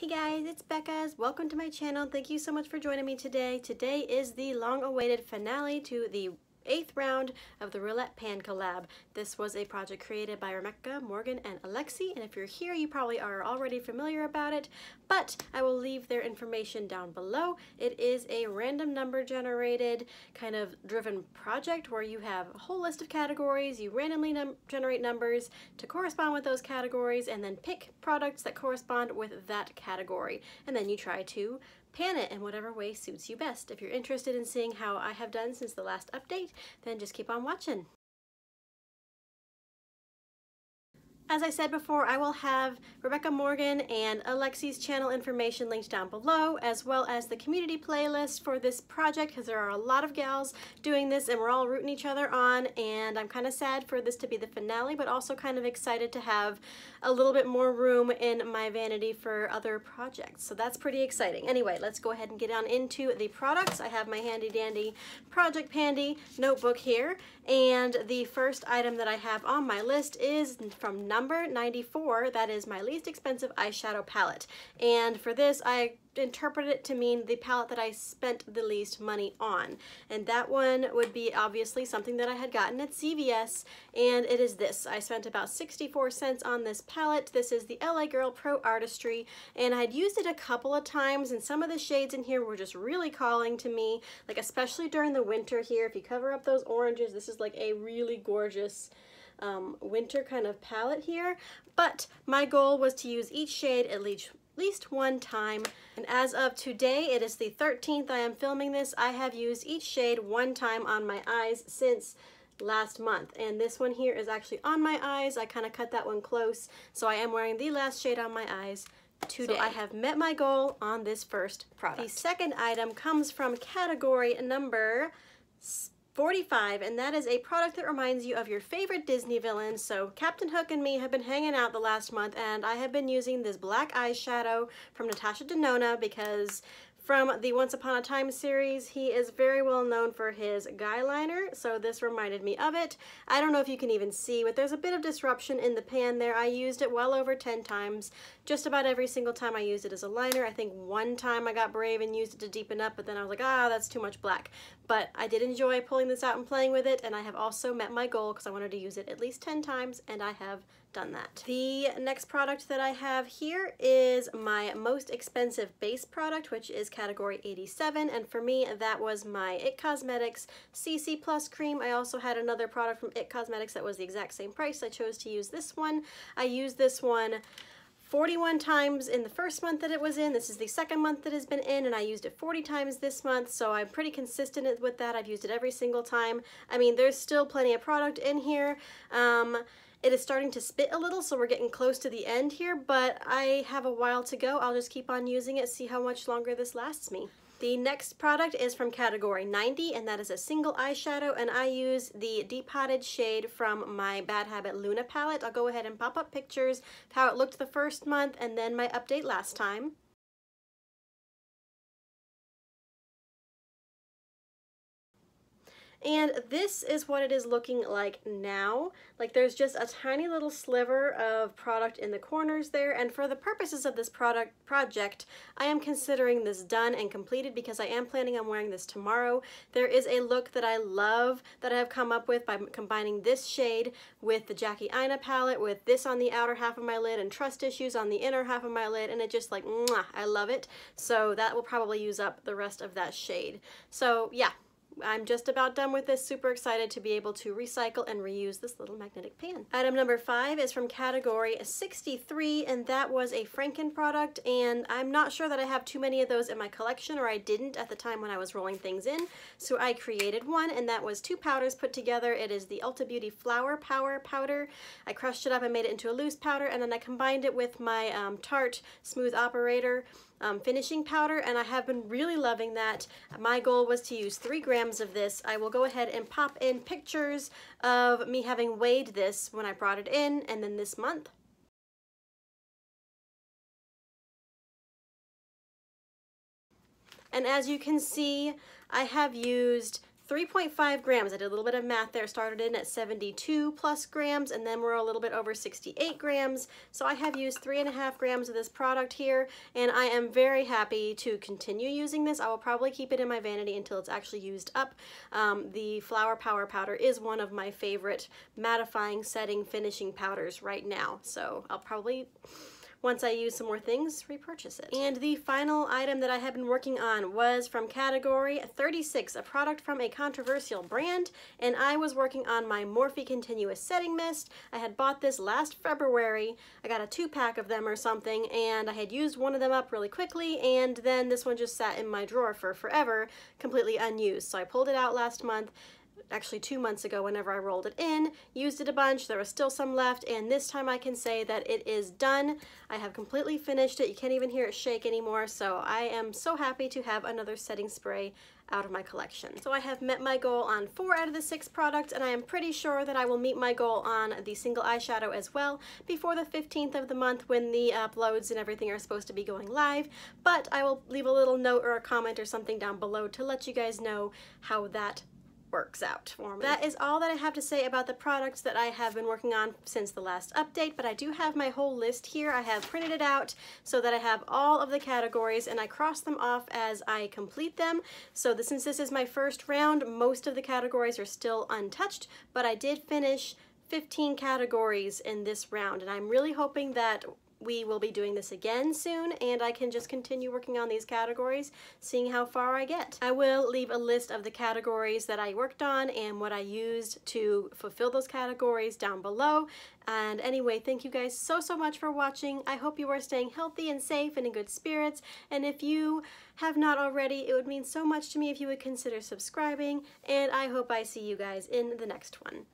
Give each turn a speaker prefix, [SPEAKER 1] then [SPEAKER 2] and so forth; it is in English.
[SPEAKER 1] Hey guys, it's Becca's. Welcome to my channel. Thank you so much for joining me today. Today is the long-awaited finale to the eighth round of the Roulette Pan collab. This was a project created by Rebecca, Morgan, and Alexy, and if you're here, you probably are already familiar about it, but I will leave their information down below. It is a random number generated kind of driven project where you have a whole list of categories, you randomly num generate numbers to correspond with those categories, and then pick products that correspond with that category, and then you try to pan it in whatever way suits you best. If you're interested in seeing how I have done since the last update, then just keep on watching. As I said before, I will have Rebecca Morgan and Alexy's channel information linked down below, as well as the community playlist for this project, because there are a lot of gals doing this and we're all rooting each other on, and I'm kind of sad for this to be the finale, but also kind of excited to have a little bit more room in my vanity for other projects. So that's pretty exciting. Anyway, let's go ahead and get on into the products. I have my handy dandy Project Pandy notebook here, and the first item that I have on my list is from number 94. That is my least expensive eyeshadow palette. And for this, I interpreted it to mean the palette that I spent the least money on. And that one would be obviously something that I had gotten at CVS, and it is this. I spent about 64 cents on this palette. This is the LA Girl Pro Artistry, and I had used it a couple of times, and some of the shades in here were just really calling to me, like especially during the winter here. If you cover up those oranges, this is like a really gorgeous um, winter kind of palette here, but my goal was to use each shade at least least one time. And as of today, it is the 13th I am filming this. I have used each shade one time on my eyes since last month. And this one here is actually on my eyes. I kind of cut that one close. So I am wearing the last shade on my eyes today. So I have met my goal on this first product. The second item comes from category number 45, and that is a product that reminds you of your favorite Disney villains. So Captain Hook and me have been hanging out the last month, and I have been using this black eyeshadow from Natasha Denona because from the Once Upon a Time series. He is very well known for his guy liner, so this reminded me of it. I don't know if you can even see, but there's a bit of disruption in the pan there. I used it well over 10 times. Just about every single time I used it as a liner. I think one time I got brave and used it to deepen up, but then I was like, ah, that's too much black. But I did enjoy pulling this out and playing with it, and I have also met my goal because I wanted to use it at least 10 times, and I have done that. The next product that I have here is my most expensive base product, which is category 87. And for me, that was my IT Cosmetics CC Plus cream. I also had another product from IT Cosmetics that was the exact same price. I chose to use this one. I used this one 41 times in the first month that it was in. This is the second month that has been in and I used it 40 times this month so I'm pretty consistent with that. I've used it every single time. I mean there's still plenty of product in here. Um, it is starting to spit a little, so we're getting close to the end here, but I have a while to go. I'll just keep on using it, see how much longer this lasts me. The next product is from category 90, and that is a single eyeshadow, and I use the Depotted shade from my Bad Habit Luna palette. I'll go ahead and pop up pictures of how it looked the first month and then my update last time. And this is what it is looking like now. Like there's just a tiny little sliver of product in the corners there. And for the purposes of this product project, I am considering this done and completed because I am planning on wearing this tomorrow. There is a look that I love that I have come up with by combining this shade with the Jackie Aina palette with this on the outer half of my lid and Trust Issues on the inner half of my lid. And it just like, mwah, I love it. So that will probably use up the rest of that shade. So yeah, I'm just about done with this. Super excited to be able to recycle and reuse this little magnetic pan. Item number five is from category 63 and that was a Franken product and I'm not sure that I have too many of those in my collection or I didn't at the time when I was rolling things in. So I created one and that was two powders put together. It is the Ulta Beauty Flower Power Powder. I crushed it up and made it into a loose powder and then I combined it with my um, Tarte Smooth Operator um, finishing powder and I have been really loving that. My goal was to use three grams of this. I will go ahead and pop in pictures of me having weighed this when I brought it in and then this month. And as you can see, I have used 3.5 grams. I did a little bit of math there. Started in at 72 plus grams and then we're a little bit over 68 grams. So I have used three and a half grams of this product here and I am very happy to continue using this. I will probably keep it in my vanity until it's actually used up. Um, the Flower Power Powder is one of my favorite mattifying, setting, finishing powders right now. So I'll probably once I use some more things, repurchase it. And the final item that I have been working on was from category 36, a product from a controversial brand, and I was working on my Morphe Continuous Setting Mist. I had bought this last February. I got a two pack of them or something, and I had used one of them up really quickly, and then this one just sat in my drawer for forever, completely unused. So I pulled it out last month, actually two months ago whenever I rolled it in, used it a bunch, there was still some left, and this time I can say that it is done. I have completely finished it. You can't even hear it shake anymore, so I am so happy to have another setting spray out of my collection. So I have met my goal on four out of the six products, and I am pretty sure that I will meet my goal on the single eyeshadow as well before the 15th of the month when the uploads and everything are supposed to be going live, but I will leave a little note or a comment or something down below to let you guys know how that works out for me. That is all that I have to say about the products that I have been working on since the last update, but I do have my whole list here. I have printed it out so that I have all of the categories and I cross them off as I complete them. So this, since this is my first round, most of the categories are still untouched, but I did finish 15 categories in this round and I'm really hoping that we will be doing this again soon and I can just continue working on these categories, seeing how far I get. I will leave a list of the categories that I worked on and what I used to fulfill those categories down below. And anyway, thank you guys so, so much for watching. I hope you are staying healthy and safe and in good spirits. And if you have not already, it would mean so much to me if you would consider subscribing. And I hope I see you guys in the next one.